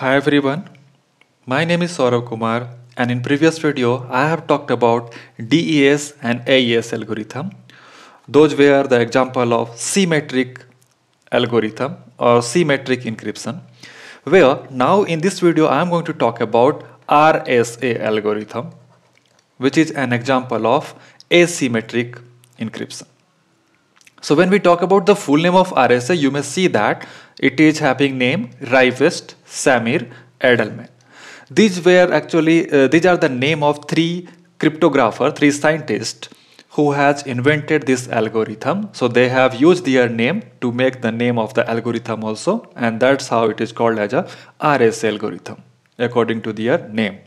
Hi everyone, my name is Saurabh Kumar and in previous video I have talked about DES and AES algorithm. Those were the example of symmetric algorithm or symmetric encryption where now in this video I am going to talk about RSA algorithm which is an example of asymmetric encryption. So when we talk about the full name of RSA, you may see that it is having name Rivest Shamir Adleman. These were actually, uh, these are the name of three cryptographer, three scientists who has invented this algorithm. So they have used their name to make the name of the algorithm also and that's how it is called as a RSA algorithm according to their name.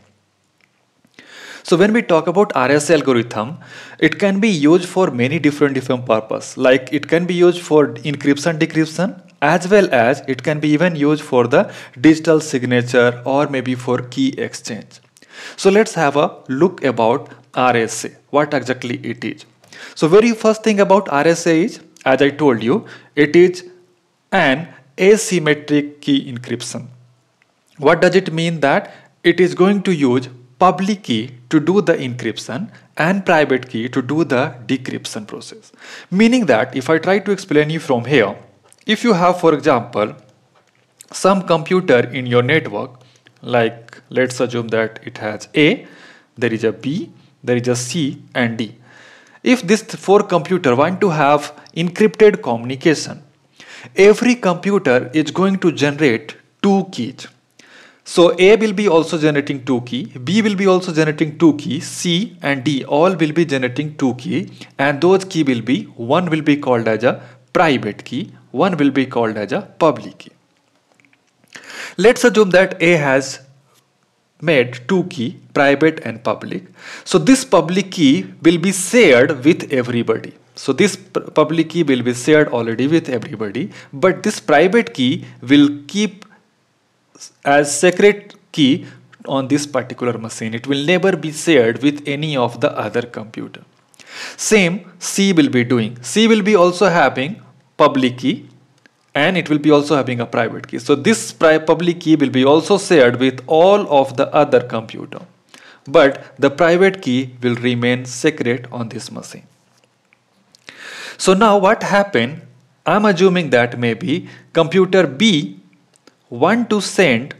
So when we talk about RSA algorithm, it can be used for many different different purpose. Like it can be used for encryption decryption as well as it can be even used for the digital signature or maybe for key exchange. So let's have a look about RSA, what exactly it is. So very first thing about RSA is, as I told you, it is an asymmetric key encryption. What does it mean that it is going to use public key to do the encryption and private key to do the decryption process. Meaning that if I try to explain you from here, if you have for example some computer in your network like let's assume that it has A, there is a B, there is a C and D. If this four computer want to have encrypted communication, every computer is going to generate two keys so A will be also generating 2 key, B will be also generating 2 key, C and D all will be generating 2 key and those key will be, one will be called as a private key, one will be called as a public key. Let's assume that A has made two key, private and public. So this public key will be shared with everybody. So this public key will be shared already with everybody, but this private key will keep as secret key on this particular machine. It will never be shared with any of the other computer. Same C will be doing. C will be also having public key and it will be also having a private key. So this public key will be also shared with all of the other computer. But the private key will remain secret on this machine. So now what happened? I'm assuming that maybe computer B want to send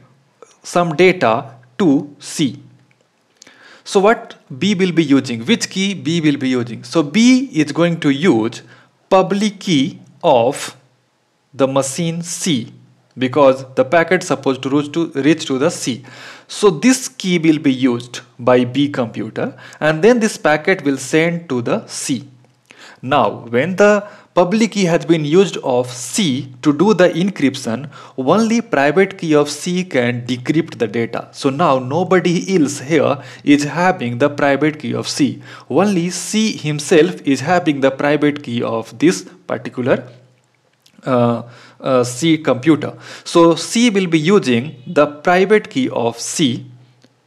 some data to C. So what B will be using? Which key B will be using? So B is going to use public key of the machine C because the packet supposed to reach to reach to the C. So this key will be used by B computer and then this packet will send to the C. Now when the public key has been used of C to do the encryption, only private key of C can decrypt the data. So now nobody else here is having the private key of C. Only C himself is having the private key of this particular uh, uh, C computer. So C will be using the private key of C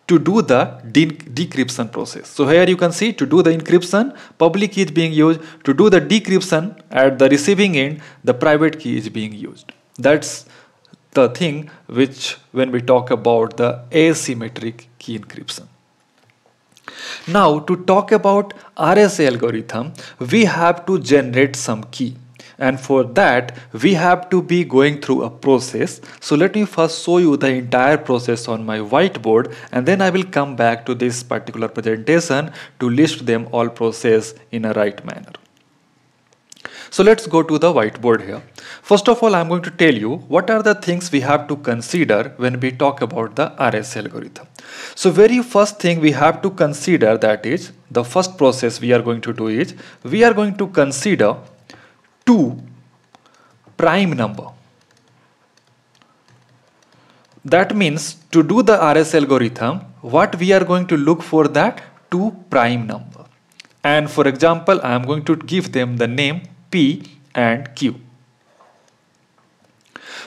to do the de decryption process. So here you can see to do the encryption, public key is being used. To do the decryption at the receiving end, the private key is being used. That's the thing which when we talk about the asymmetric key encryption. Now to talk about RSA algorithm, we have to generate some key and for that we have to be going through a process so let me first show you the entire process on my whiteboard and then I will come back to this particular presentation to list them all process in a right manner. So let's go to the whiteboard here. First of all, I'm going to tell you what are the things we have to consider when we talk about the RSA algorithm. So very first thing we have to consider that is the first process we are going to do is we are going to consider 2 prime number. That means to do the RS algorithm, what we are going to look for that 2 prime number. And for example, I am going to give them the name P and Q.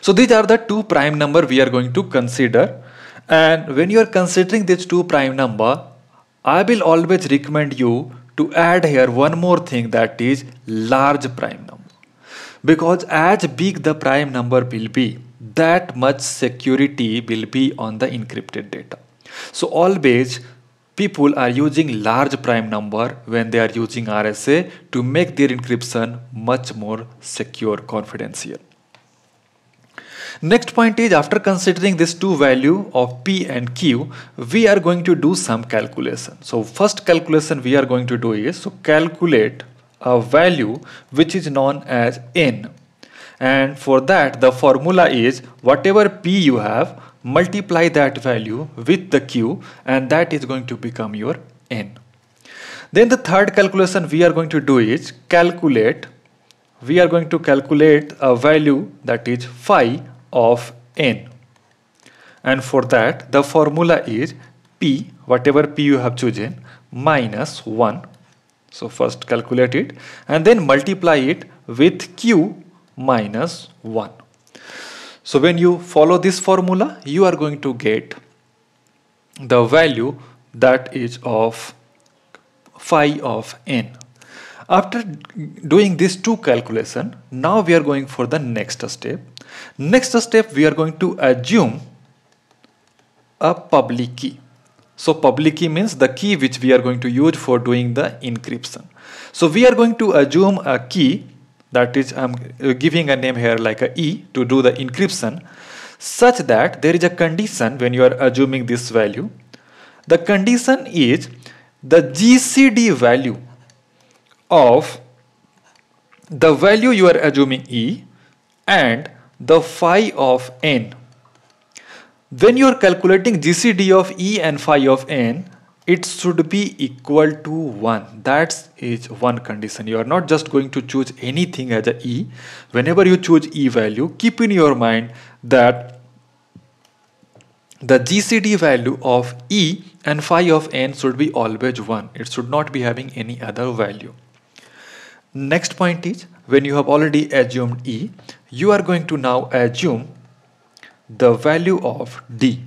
So these are the two prime number we are going to consider. And when you are considering these two prime number, I will always recommend you to add here one more thing that is large prime number because as big the prime number will be that much security will be on the encrypted data. So always people are using large prime number when they are using RSA to make their encryption much more secure confidential. Next point is after considering this two value of P and Q, we are going to do some calculation. So first calculation we are going to do is so calculate a value which is known as N. And for that the formula is whatever P you have multiply that value with the Q and that is going to become your N. Then the third calculation we are going to do is calculate we are going to calculate a value that is phi of n and for that the formula is p whatever p you have chosen minus 1 so first calculate it and then multiply it with q minus 1 so when you follow this formula you are going to get the value that is of phi of n. After doing these two calculation now we are going for the next step. Next step, we are going to assume a public key. So public key means the key which we are going to use for doing the encryption. So we are going to assume a key that is I'm giving a name here like a E to do the encryption such that there is a condition when you are assuming this value. The condition is the GCD value of the value you are assuming E and the phi of n. When you are calculating GCD of E and phi of n, it should be equal to 1. That is one condition. You are not just going to choose anything as a E. Whenever you choose E value, keep in your mind that the GCD value of E and phi of n should be always 1. It should not be having any other value. Next point is when you have already assumed E, you are going to now assume the value of D.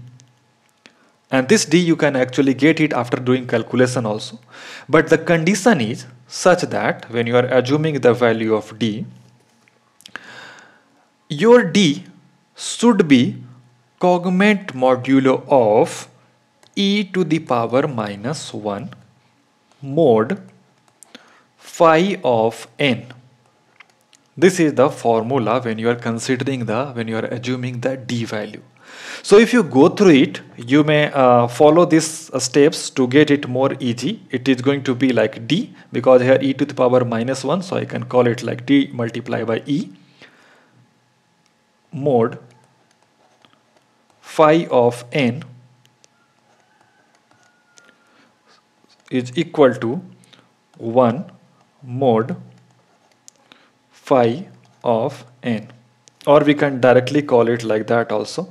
And this D you can actually get it after doing calculation also. But the condition is such that when you are assuming the value of D, your D should be congruent modulo of e to the power minus 1 mod phi of n. This is the formula when you are considering the, when you are assuming the d value. So if you go through it, you may uh, follow these uh, steps to get it more easy. It is going to be like d because here e to the power minus 1. So I can call it like d multiplied by e mod phi of n is equal to 1 mod phi of n. Or we can directly call it like that also.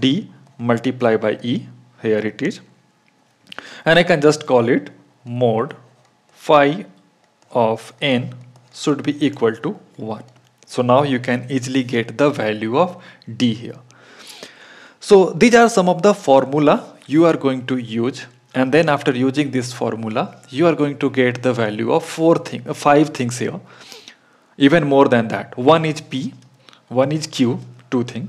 D multiply by e. Here it is. And I can just call it mod phi of n should be equal to 1 so now you can easily get the value of d here. So these are some of the formula you are going to use. And then after using this formula you are going to get the value of four thing five things here even more than that one is p one is q two thing.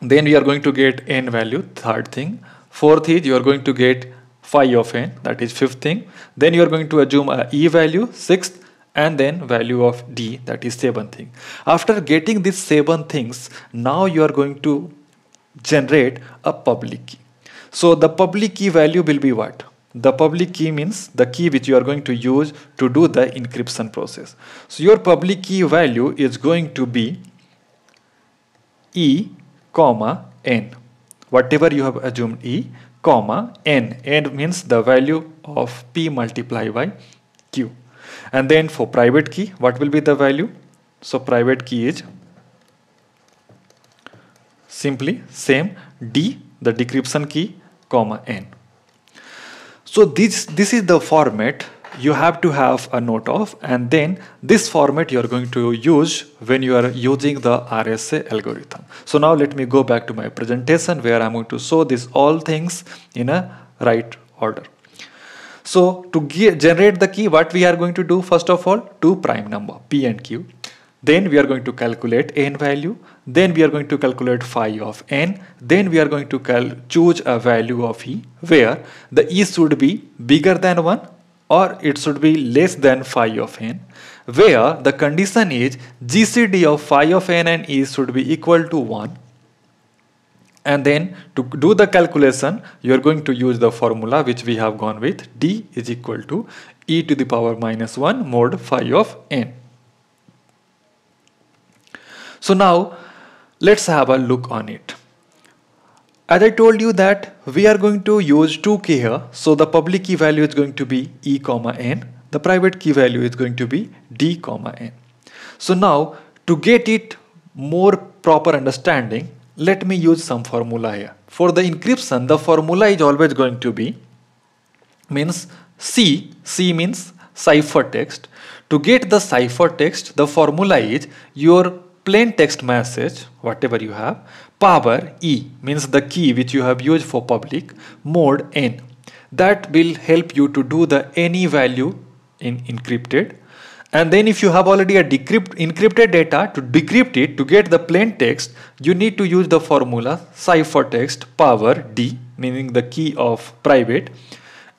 Then we are going to get n value third thing. Fourth is you are going to get phi of n that is fifth thing. Then you are going to assume a e value sixth and then value of d that is seventh thing. After getting these seven things now you are going to generate a public key. So the public key value will be what? The public key means the key which you are going to use to do the encryption process. So your public key value is going to be E comma N. Whatever you have assumed E comma N. N means the value of P multiplied by Q. And then for private key, what will be the value? So private key is simply same D, the decryption key comma n. So this, this is the format you have to have a note of and then this format you are going to use when you are using the RSA algorithm. So now let me go back to my presentation where I'm going to show these all things in a right order. So to generate the key what we are going to do first of all two prime number p and q then we are going to calculate n value then we are going to calculate phi of n. Then we are going to choose a value of e where the e should be bigger than 1 or it should be less than phi of n where the condition is gcd of phi of n and e should be equal to 1 and then to do the calculation you are going to use the formula which we have gone with. D is equal to e to the power minus 1 mod phi of n. So now let's have a look on it. As I told you that we are going to use two key here. So the public key value is going to be e comma n. The private key value is going to be d comma n. So now to get it more proper understanding, let me use some formula here. For the encryption, the formula is always going to be means C, C means ciphertext. To get the ciphertext, the formula is your plain text message whatever you have power e means the key which you have used for public mode n. That will help you to do the any value in encrypted. And then if you have already a decrypt encrypted data to decrypt it to get the plain text you need to use the formula ciphertext power d meaning the key of private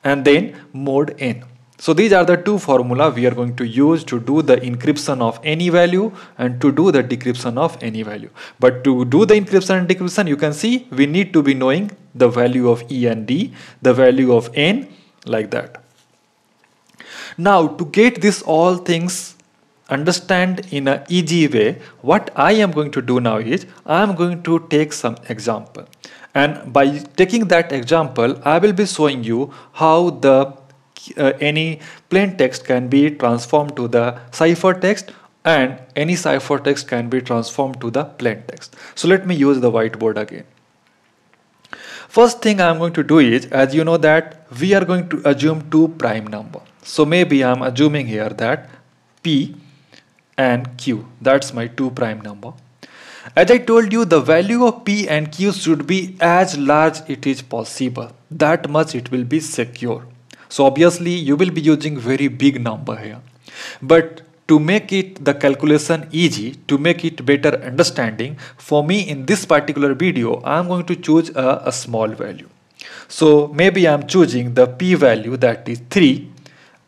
and then mode n so these are the two formula we are going to use to do the encryption of any value and to do the decryption of any value. But to do the encryption and decryption, you can see we need to be knowing the value of E and D, the value of N like that. Now to get this all things understand in a easy way, what I am going to do now is I am going to take some example. And by taking that example, I will be showing you how the uh, any plain text can be transformed to the ciphertext and any ciphertext can be transformed to the plain text. So let me use the whiteboard again. First thing I'm going to do is, as you know that we are going to assume two prime number. So maybe I'm assuming here that P and Q, that's my two prime number. As I told you, the value of P and Q should be as large it is possible. That much it will be secure. So obviously you will be using very big number here. But to make it the calculation easy, to make it better understanding, for me in this particular video, I am going to choose a, a small value. So maybe I am choosing the p value that is 3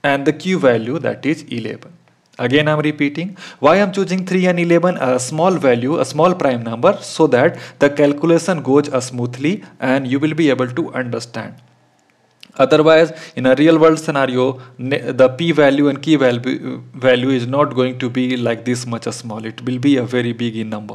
and the q value that is 11. Again I am repeating why I am choosing 3 and 11 a small value, a small prime number so that the calculation goes uh, smoothly and you will be able to understand. Otherwise, in a real world scenario, the p value and key value, value is not going to be like this much small. It will be a very big in number.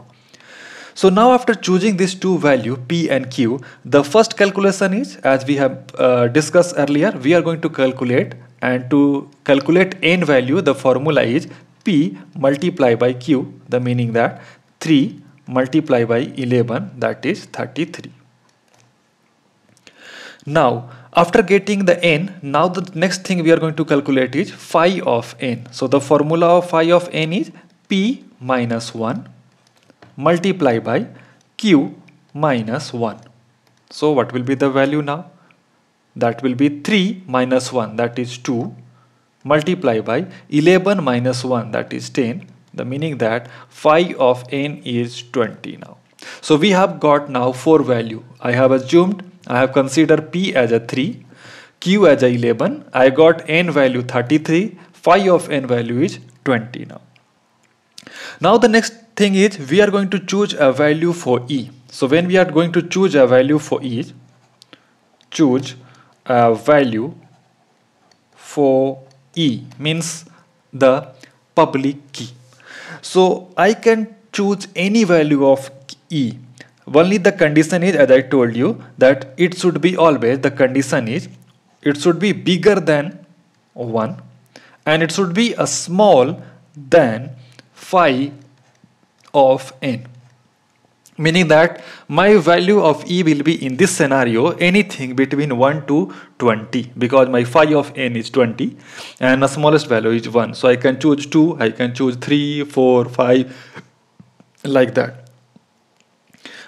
So now after choosing these two value p and q, the first calculation is as we have uh, discussed earlier, we are going to calculate and to calculate n value, the formula is p multiply by q, the meaning that 3 multiply by 11 that is 33. Now after getting the n, now the next thing we are going to calculate is phi of n. So the formula of phi of n is p minus 1 multiply by q minus 1. So what will be the value now? That will be 3 minus 1 that is 2 multiply by 11 minus 1 that is 10 the meaning that phi of n is 20 now. So we have got now 4 value. I have assumed I have considered P as a 3, Q as a 11. I got N value 33, phi of N value is 20 now. Now the next thing is we are going to choose a value for E. So when we are going to choose a value for E, choose a value for E means the public key. So I can choose any value of E only the condition is as I told you that it should be always the condition is it should be bigger than 1 and it should be a small than phi of n. Meaning that my value of e will be in this scenario anything between 1 to 20 because my phi of n is 20 and the smallest value is 1 so i can choose 2 i can choose 3 4 5 like that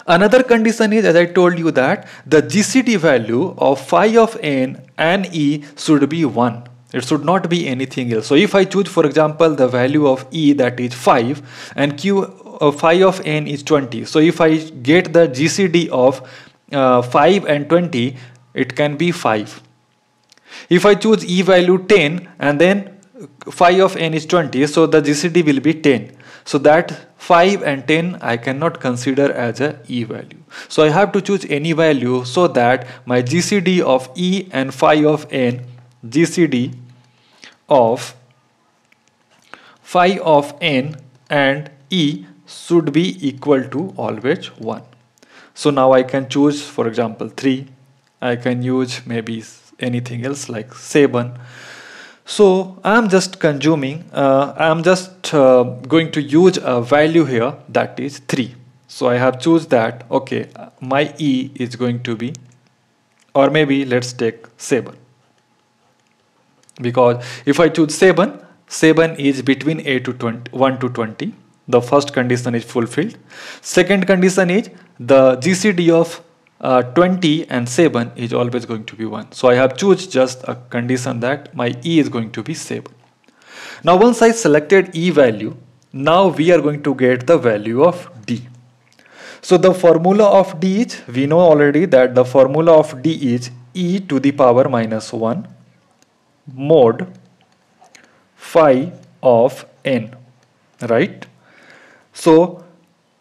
Another condition is as I told you that the GCD value of phi of n and e should be 1. it should not be anything else. So if i choose for example the value of e that is 5 and q uh, phi of n is 20 so if i get the gcd of uh, 5 and 20 it can be 5 if i choose e value 10 and then phi of n is 20 so the gcd will be 10 so that 5 and 10 I cannot consider as a E value. So I have to choose any value so that my GCD of E and phi of n, GCD of phi of n and E should be equal to always 1. So now I can choose for example 3, I can use maybe anything else like 7 so I'm just consuming, uh, I'm just uh, going to use a value here that is 3. So I have choose that, okay, my E is going to be, or maybe let's take 7. Because if I choose 7, 7 is between A to 20, 1 to 20. The first condition is fulfilled. Second condition is the GCD of uh, 20 and 7 is always going to be 1. So I have choose just a condition that my E is going to be 7. Now once I selected E value, now we are going to get the value of D. So the formula of D is, we know already that the formula of D is E to the power minus 1 mod phi of n, right? So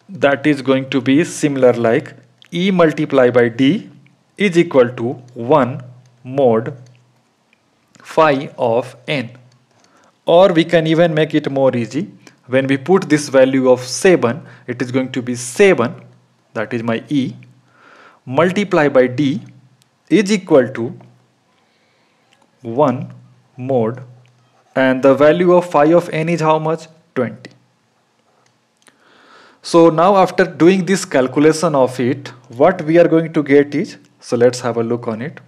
that is going to be similar like E multiplied by D is equal to 1 mod phi of n. Or we can even make it more easy. When we put this value of 7, it is going to be 7, that is my E, multiplied by D is equal to 1 mod and the value of phi of n is how much? 20. So now after doing this calculation of it, what we are going to get is, so let's have a look on it.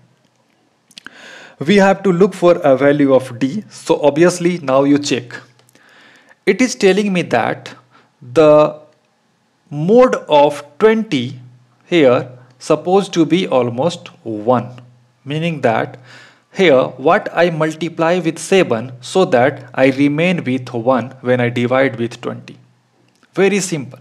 We have to look for a value of D. So obviously now you check. It is telling me that the mode of 20 here supposed to be almost 1. Meaning that here what I multiply with 7 so that I remain with 1 when I divide with 20. Very simple.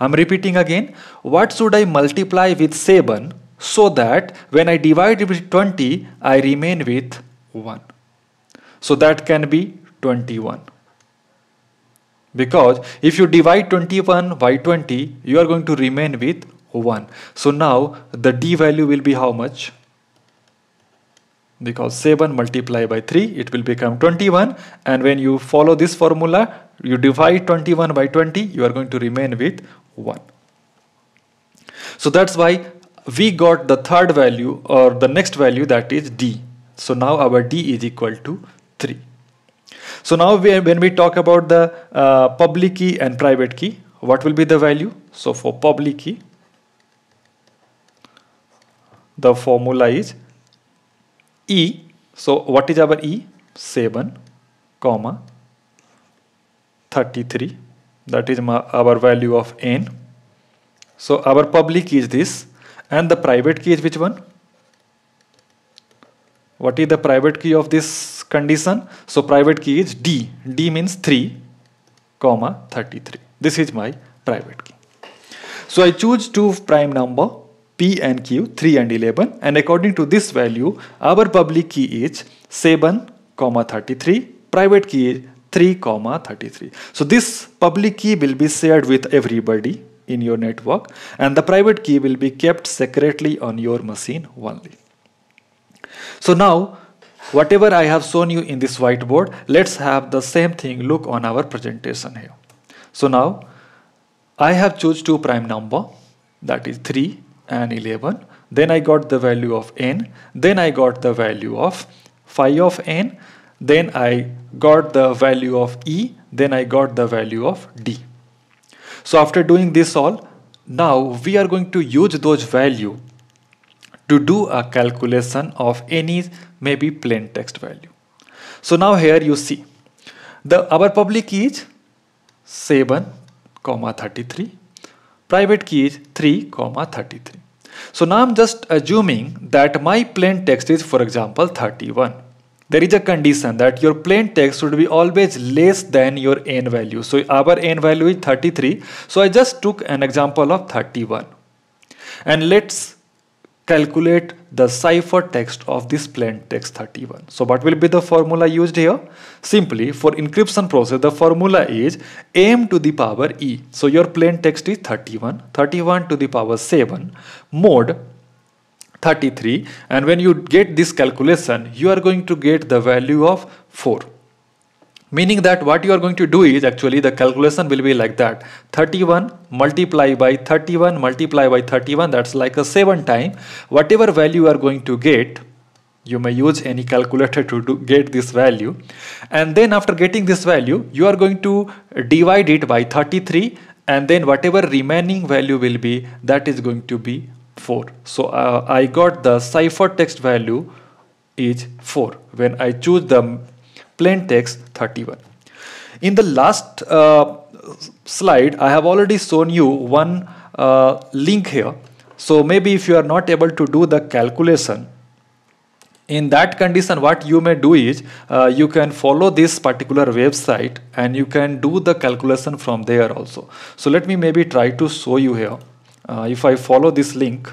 I'm repeating again. What should I multiply with 7 so that when I divide it with 20, I remain with 1. So that can be 21. Because if you divide 21 by 20, you are going to remain with 1. So now the d value will be how much? Because 7 multiplied by 3, it will become 21. And when you follow this formula, you divide 21 by 20, you are going to remain with 1. So that's why we got the third value or the next value that is D. So now our D is equal to 3. So now we, when we talk about the uh, public key and private key, what will be the value? So for public key, the formula is E. So what is our E? 7, comma 33 that is our value of n. So our public key is this. And the private key is which one? What is the private key of this condition? So private key is d. D means 3 comma 33 this is my private key. So i choose two prime number p and q 3 and 11 and according to this value our public key is 7 comma 33 private key is 3 comma 33 so this public key will be shared with everybody in your network and the private key will be kept secretly on your machine only. So now whatever i have shown you in this whiteboard let's have the same thing look on our presentation here. So now i have choose two prime number that is 3 and 11 then i got the value of n. Then i got the value of phi of n then I got the value of E, then I got the value of D. So after doing this all, now we are going to use those value to do a calculation of any maybe plain text value. So now here you see the our public key is 7 comma 33 private key is 3 comma 33 so now I'm just assuming that my plain text is for example 31 there is a condition that your plain text should be always less than your n value. So our n value is 33. So I just took an example of 31. And let's calculate the ciphertext of this plain text 31. So what will be the formula used here? Simply for encryption process the formula is m to the power e. So your plain text is 31, 31 to the power 7 mod 33 and when you get this calculation you are going to get the value of 4 meaning that what you are going to do is actually the calculation will be like that. 31 multiply by 31 multiply by 31 that's like a 7 time. Whatever value you are going to get you may use any calculator to do, get this value. And then after getting this value you are going to divide it by 33 and then whatever remaining value will be that is going to be 4 so uh, I got the ciphertext value is 4 when I choose the plain text 31 in the last uh, slide I have already shown you one uh, link here. So maybe if you are not able to do the calculation in that condition what you may do is uh, you can follow this particular website and you can do the calculation from there also. So let me maybe try to show you here if I follow this link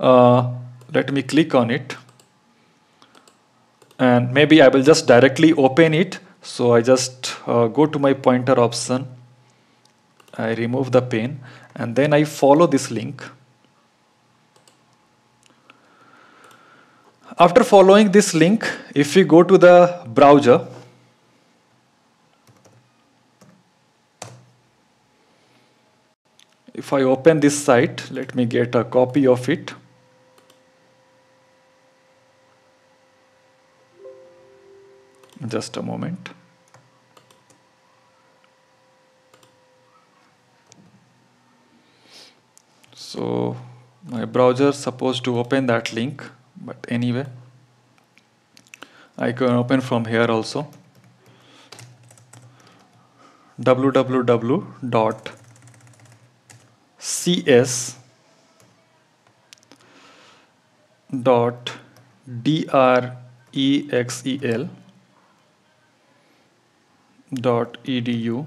uh, let me click on it. And maybe I will just directly open it. So I just uh, go to my pointer option. I remove the pen and then I follow this link. After following this link if we go to the browser if I open this site let me get a copy of it. Just a moment. So my browser supposed to open that link but anyway I can open from here also. www cs dot drexel dot edu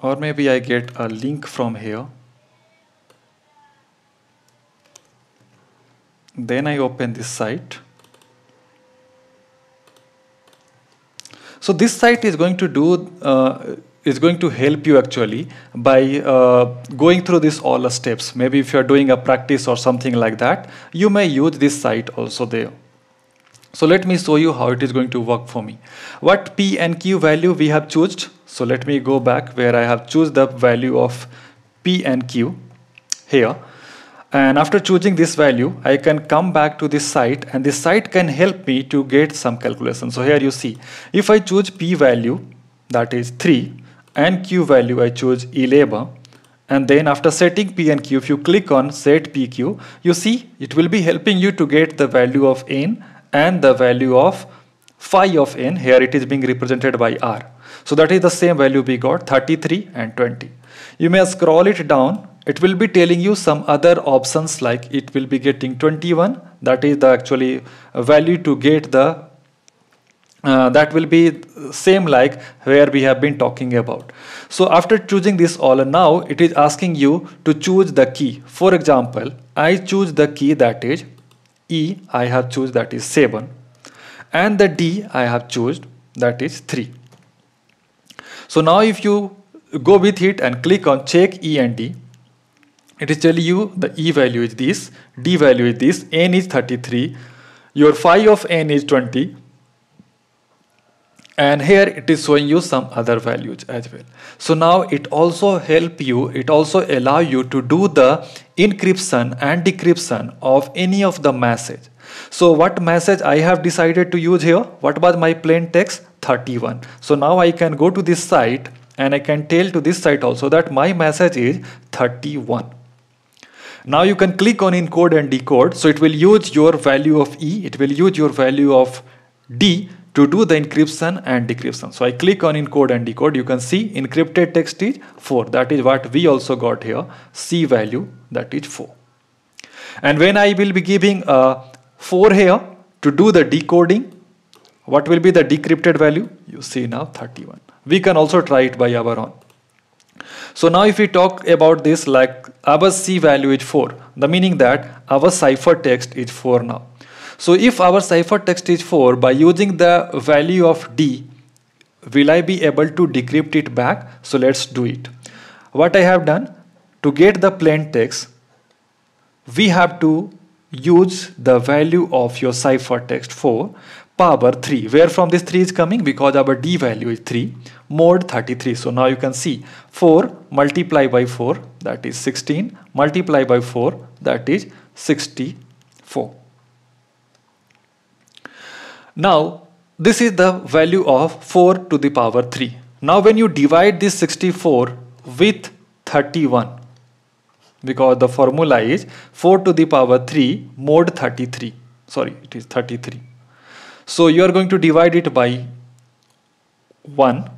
or maybe I get a link from here. Then I open this site So this site is going to do uh, is going to help you actually by uh, going through this all the steps. Maybe if you're doing a practice or something like that, you may use this site also there. So let me show you how it is going to work for me. What P and Q value we have chosen. So let me go back where I have choose the value of P and Q here and after choosing this value I can come back to this site and this site can help me to get some calculation. So here you see if I choose p value that is 3 and q value I choose 11 and then after setting p and q if you click on set pq you see it will be helping you to get the value of n and the value of phi of n. Here it is being represented by r so that is the same value we got 33 and 20 you may scroll it down. It will be telling you some other options like it will be getting 21 that is the actually value to get the uh, that will be same like where we have been talking about. So after choosing this all now it is asking you to choose the key. For example i choose the key that is e i have choose that is 7 and the d i have chosen that is 3 so now if you go with it and click on check e and d it is telling you the e value is this d value is this n is 33 your phi of n is 20 and here it is showing you some other values as well. So now it also help you it also allow you to do the encryption and decryption of any of the message so what message i have decided to use here what was my plain text 31 so now i can go to this site and i can tell to this site also that my message is 31 now you can click on encode and decode. So it will use your value of E, it will use your value of D to do the encryption and decryption. So I click on encode and decode. You can see encrypted text is 4. That is what we also got here. C value that is 4. And when I will be giving a 4 here to do the decoding, what will be the decrypted value? You see now 31. We can also try it by our own. So now if we talk about this like our C value is 4, the meaning that our ciphertext is 4 now. So if our ciphertext is 4, by using the value of D, will I be able to decrypt it back? So let's do it. What I have done, to get the plain text, we have to use the value of your ciphertext 4 power 3 where from this 3 is coming? Because our d value is 3 mod 33 so now you can see 4 multiply by 4 that is 16 multiply by 4 that is 64 now this is the value of 4 to the power 3 now when you divide this 64 with 31 because the formula is 4 to the power 3 mod 33 sorry it is 33 so you are going to divide it by 1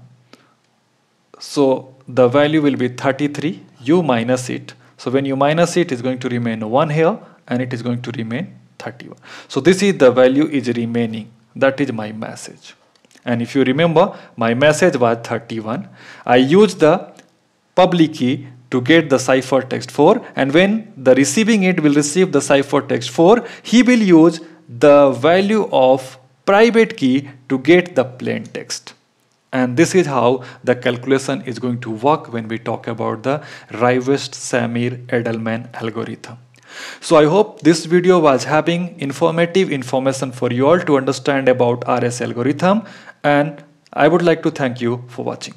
so the value will be 33 you minus it so when you minus it is going to remain 1 here and it is going to remain 31 so this is the value is remaining. That is my message. And if you remember my message was 31 I used the public key to get the ciphertext 4 and when the receiving it will receive the ciphertext 4 he will use the value of private key to get the plain text and this is how the calculation is going to work when we talk about the Rivest-Shamir-Adleman algorithm. So I hope this video was having informative information for you all to understand about RS algorithm and I would like to thank you for watching.